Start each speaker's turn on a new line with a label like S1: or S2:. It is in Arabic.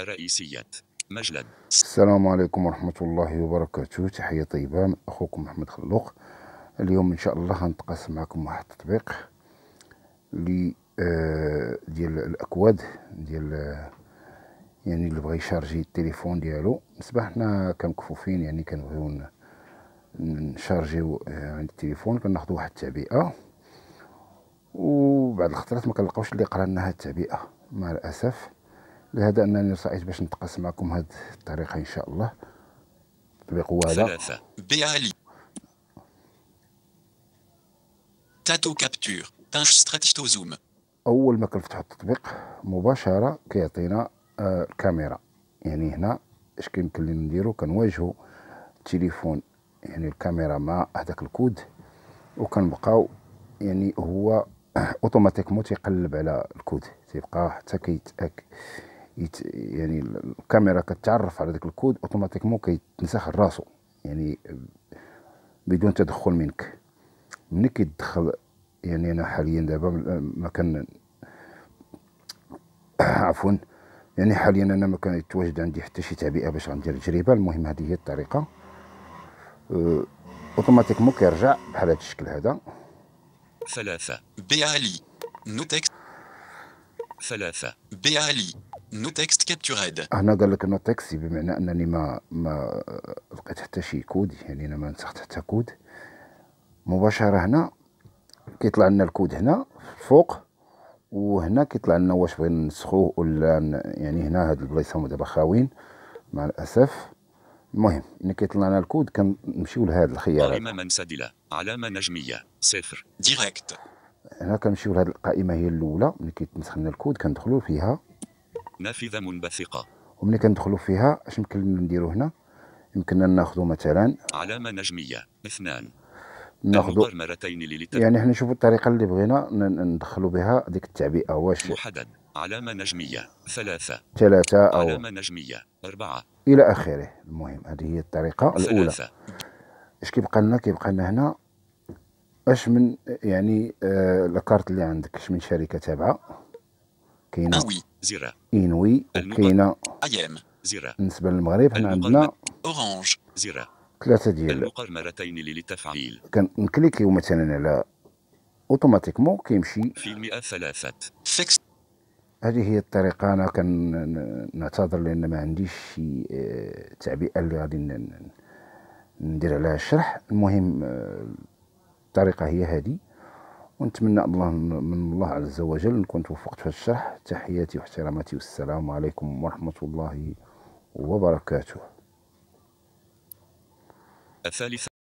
S1: رئيسيات مجلد
S2: السلام عليكم ورحمة الله وبركاته. تحية طيبة من أخوكم محمد خلوق. اليوم إن شاء الله غنتقاسم معكم واحد التطبيق لي آه ديال الأكواد ديال يعني اللي بغى يشارجي التليفون ديالو. بالنسبة حنا كمكفوفين يعني كنبغيو نشارجيو آه، عند التليفون كناخدو واحد التعبئة. وبعد الخطرات ما كنلقاوش اللي يقرا لنا هاد التعبئة مع الأسف. لهذا أنني رأيت باش نتقاسم معكم هذه الطريقة إن شاء الله. التطبيق هو هذا
S1: ثلاثة بيالي tap to capture pinch stretch
S2: to zoom أول ما كنفتحوا التطبيق مباشرة كيعطينا آه الكاميرا. يعني هنا اش كيمكن لنا نديرو؟ كنواجهوا التليفون يعني الكاميرا مع هذاك الكود. وكنبقاو يعني هو automatiquement تيقلب على الكود. تيبقى حتى كيتاك يت يعني الكاميرا كتعرف على داك الكود automatiquement كيتنسخ راسو. يعني بدون تدخل منك. ملي كيدخل يعني أنا حاليا دابا ما كان عفوا يعني حاليا أنا ما كان يتواجد عندي حتى شي تعبئة باش غندير تجربه المهم هذه هي الطريقة. أه، automatiquement كيرجع بحال هذا الشكل هذا.
S1: ثلاثة بيالي no text. ثلاثة بيالي no text captured
S2: هنا قال لك no text بمعنى أنني ما ما لقيت حتى شي كود يعني أنا ما نسخت حتى كود. مباشرة هنا كيطلع لنا الكود هنا فوق وهنا كيطلع لنا واش بغينا نسخوه ولا يعني هنا هاد البلايصة هما دابا خاويين مع الأسف. المهم ملي كيطلع لنا الكود كنمشيو لهاد الخيار
S1: قائمة منسدله علامة نجمية صفر. direct.
S2: هنا كنمشيو لهاد القائمة هي الأولى ملي كيتنسخ لنا الكود كندخلو فيها.
S1: نافذة منبثقة.
S2: وملي كندخلوا فيها اش يمكن نديرو هنا؟ يمكننا ناخذ مثلا
S1: علامة نجمية. اثنان.
S2: ناخذ
S1: مرتين
S2: يعني حنا نشوفوا الطريقة اللي بغينا ندخلوا بها ديك التعبئة. واش؟
S1: محدد. علامة نجمية. ثلاثة.
S2: ثلاثة أو
S1: علامة نجمية. أربعة.
S2: إلى آخره. المهم هذه هي الطريقة الأولى. ثلاثة. اش كيبقى لنا؟ كيبقى لنا هنا اش من يعني آه لاكارت اللي عندك اش من شركة تابعة؟
S1: كاينة. زيرا.
S2: إنوي وكاينه
S1: أيام زيرا.
S2: بالنسبة للمغرب حنا عندنا
S1: أورانج زيرا.
S2: ثلاثة ديال
S1: المقرمرتين للتفعيل.
S2: كنكليكيو مثلا على أوتوماتيكمون كيمشي.
S1: في المئة ثلاثة.
S2: فيكس هذه هي الطريقة أنا كنعتذر لأن ما عنديش شي آه، تعبئة اللي غادي ندير عليها الشرح. المهم آه، الطريقة هي هذه. ونتمنى الله من الله عز وجل نكون توفقت في الشرح. تحياتي واحتراماتي والسلام عليكم ورحمة الله وبركاته.
S1: الثالثة